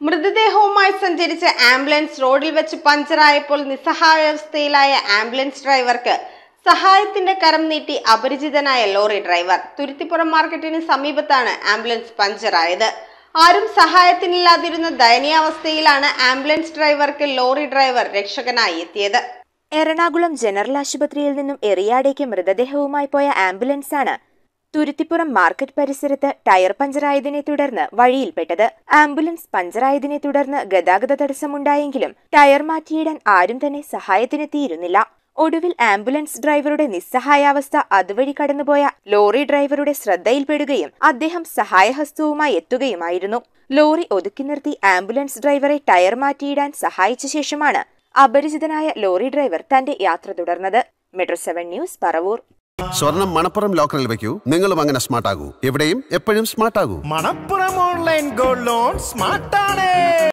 മൃതദേഹവുമായി സഞ്ചരിച്ച ആംബുലൻസ് റോഡിൽ വെച്ച് പഞ്ചറായപ്പോൾ നിസ്സഹായാവസ്ഥയിലായ ആംബുലൻസ് ഡ്രൈവർക്ക് സഹായത്തിന്റെ കരം നീട്ടി അപരിചിതനായ ലോറി ഡ്രൈവർ. തുരുത്തിപ്പുറം മാർക്കറ്റിന് സമീപത്താണ് ആംബുലൻസ് പഞ്ചറായത്. ആരും സഹായത്തിനില്ലാതിരുന്ന ദയനീയാവസ്ഥയിലാണ് ആംബുലൻസ് ഡ്രൈവർക്ക് ലോറി ഡ്രൈവർ രക്ഷകനായി എത്തിയത്. എറണാകുളം ജനറൽ ആശുപത്രിയിൽ നിന്നും എറിയാടേക്ക് മൃതദേഹവുമായി പോയ ആംബുലൻസാണ് തുരുത്തിപ്പുറം മാർക്കറ്റ് പരിസരത്ത് ടയർ പഞ്ചറായതിനെ തുടർന്ന് വഴിയിൽപ്പെട്ടത്. ആംബുലൻസ് പഞ്ചറായതിനെ തുടർന്ന് ഗതാഗത തടസ്സമുണ്ടായെങ്കിലും ടയർ മാറ്റിയിടാൻ ആരും തന്നെ സഹായത്തിനെത്തിയിരുന്നില്ല. ഒടുവിൽ ആംബുലൻസ് ഡ്രൈവറുടെ നിസ്സഹായാവസ്ഥ അതുവഴി കടന്നുപോയ ലോറി ഡ്രൈവറുടെ ശ്രദ്ധയിൽപ്പെടുകയും അദ്ദേഹം സഹായഹസ്തവുമായി എത്തുകയുമായിരുന്നു. ലോറി ഒതുക്കി നിർത്തി ആംബുലൻസ് ഡ്രൈവറെ ടയർ മാറ്റിയിടാൻ സഹായിച്ച ശേഷമാണ് അപരിചിതനായ ലോറി ഡ്രൈവർ തന്റെ യാത്ര തുടർന്നത്. Metro seven news Paravur. സ്വർണം മണപ്പുറം ലോക്കറിൽ വെക്കൂ നിങ്ങളും അങ്ങനെ സ്മാർട്ട് ആകൂ. എവിടെയും എപ്പോഴും സ്മാർട്ട് ആകൂ. Manappuram online gold loan സ്മാർട്ടാണ്